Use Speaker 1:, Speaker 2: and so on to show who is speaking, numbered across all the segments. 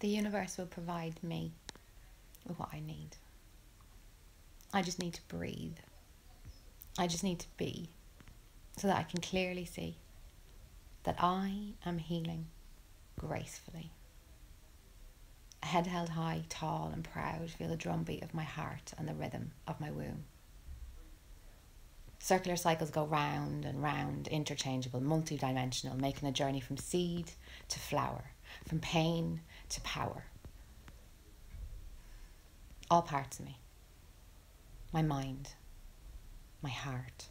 Speaker 1: The universe will provide me with what I need. I just need to breathe. I just need to be so that I can clearly see that I am healing gracefully. Head held high, tall and proud, feel the drumbeat of my heart and the rhythm of my womb. Circular cycles go round and round, interchangeable, multidimensional, making the journey from seed to flower, from pain to power. All parts of me. My mind, my heart,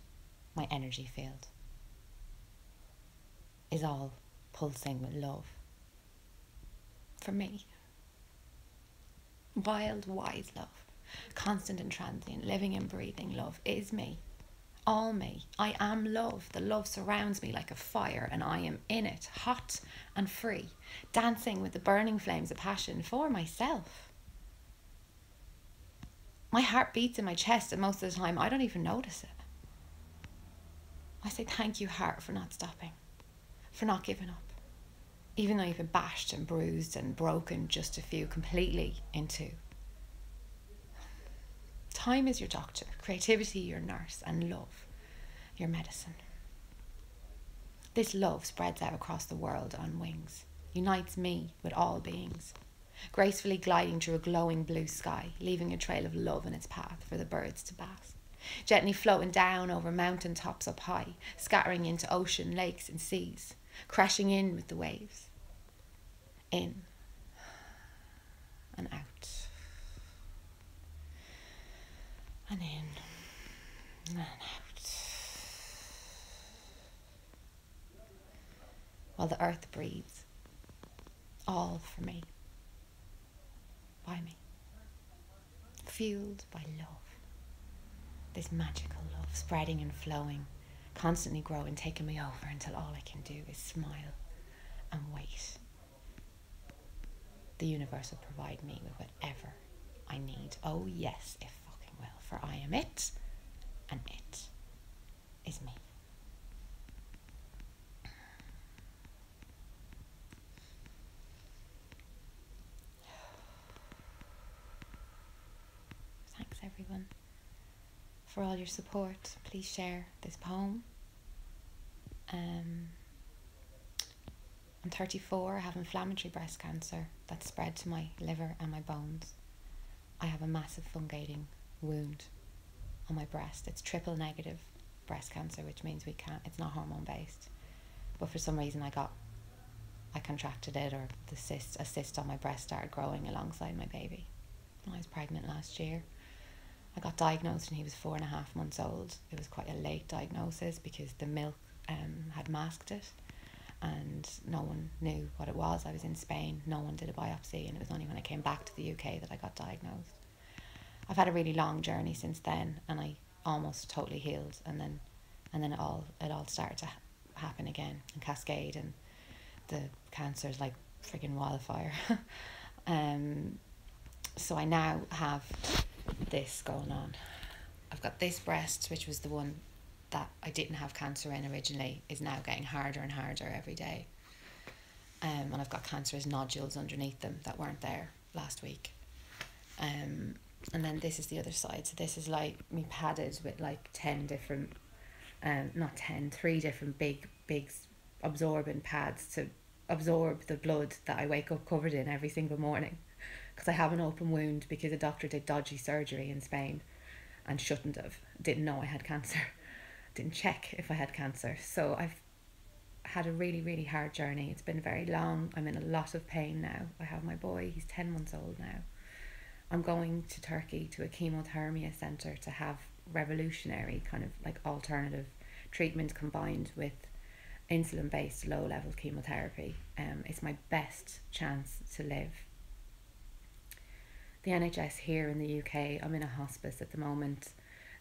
Speaker 1: my energy field. Is all pulsing with love. For me. Wild, wise love, constant and transient, living and breathing love is me all me. I am love. The love surrounds me like a fire, and I am in it, hot and free, dancing with the burning flames of passion for myself. My heart beats in my chest, and most of the time I don't even notice it. I say, Thank you, heart, for not stopping, for not giving up. Even though you've been bashed and bruised and broken just a few completely into Time is your doctor, creativity your nurse, and love your medicine. This love spreads out across the world on wings, unites me with all beings, gracefully gliding through a glowing blue sky, leaving a trail of love in its path for the birds to bask. Gently floating down over mountain tops up high, scattering into ocean, lakes, and seas, crashing in with the waves. In and out. and in and out. While the earth breathes, all for me, by me, fueled by love. This magical love spreading and flowing, constantly growing, taking me over until all I can do is smile and wait. The universe will provide me with whatever I need. Oh, yes, if fucking will, for I am it, and it is me. Thanks, everyone, for all your support. Please share this poem. Um, I'm 34, I have inflammatory breast cancer that spread to my liver and my bones. I have a massive fungating wound on my breast. It's triple negative breast cancer, which means we can't. It's not hormone based, but for some reason I got, I contracted it, or the cyst, a cyst on my breast started growing alongside my baby. I was pregnant last year. I got diagnosed when he was four and a half months old. It was quite a late diagnosis because the milk um, had masked it and no one knew what it was. I was in Spain, no one did a biopsy, and it was only when I came back to the UK that I got diagnosed. I've had a really long journey since then, and I almost totally healed, and then and then it all it all started to happen again and cascade, and the cancer is like freaking wildfire. um, so I now have this going on. I've got this breast, which was the one that I didn't have cancer in originally, is now getting harder and harder every day. Um, and I've got cancerous nodules underneath them that weren't there last week. Um, and then this is the other side. So this is like me padded with like 10 different, um, not 10, three different big, big absorbent pads to absorb the blood that I wake up covered in every single morning. Because I have an open wound because a doctor did dodgy surgery in Spain and shouldn't have. Didn't know I had cancer. Didn't check if I had cancer. So I've had a really, really hard journey. It's been very long. I'm in a lot of pain now. I have my boy, he's 10 months old now. I'm going to Turkey to a chemotherapy centre to have revolutionary kind of like alternative treatment combined with insulin based low level chemotherapy. Um, it's my best chance to live. The NHS here in the UK, I'm in a hospice at the moment.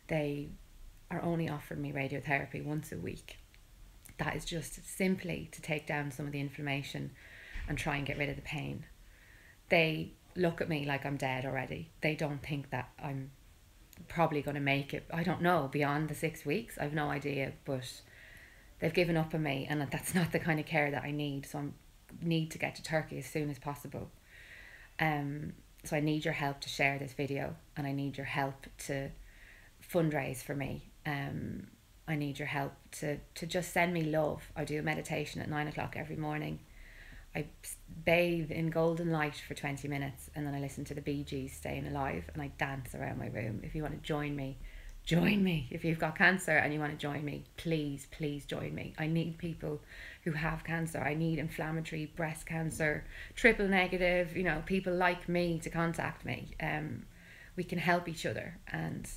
Speaker 1: They are only offering me radiotherapy once a week. That is just simply to take down some of the inflammation and try and get rid of the pain. They look at me like I'm dead already. They don't think that I'm probably going to make it. I don't know beyond the six weeks. I've no idea, but they've given up on me, and that's not the kind of care that I need. So I need to get to Turkey as soon as possible. Um, so I need your help to share this video, and I need your help to fundraise for me. Um, I need your help to to just send me love. I do a meditation at nine o'clock every morning. I bathe in golden light for 20 minutes and then I listen to the Bee Gees staying alive and I dance around my room. If you want to join me, join me. If you've got cancer and you want to join me, please, please join me. I need people who have cancer. I need inflammatory breast cancer, triple negative, you know, people like me to contact me. Um, we can help each other. And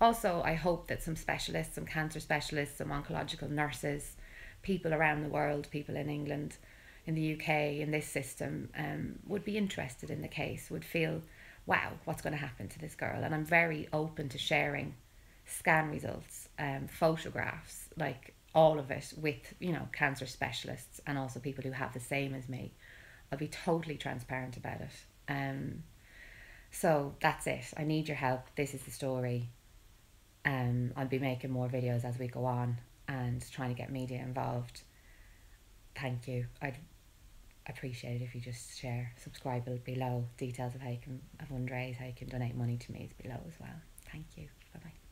Speaker 1: also, I hope that some specialists, some cancer specialists, some oncological nurses, people around the world, people in England, in the UK, in this system, um, would be interested in the case, would feel, wow, what's going to happen to this girl? And I'm very open to sharing scan results, um, photographs, like all of it with, you know, cancer specialists and also people who have the same as me. I'll be totally transparent about it. Um, so that's it. I need your help. This is the story. Um, I'll be making more videos as we go on and trying to get media involved. Thank you. I'd appreciate it if you just share, subscribe below. Details of how you can fundraise, how you can donate money to me is below as well. Thank you. Bye bye.